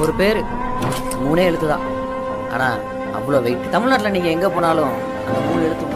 ஒரு பேர். மூணே எழுத்து தான் ஆனால் அவ்வளோ வெயிட் தமிழ்நாட்டில் நீங்கள் எங்கே போனாலும் அந்த மூணு எழுத்து